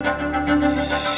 Música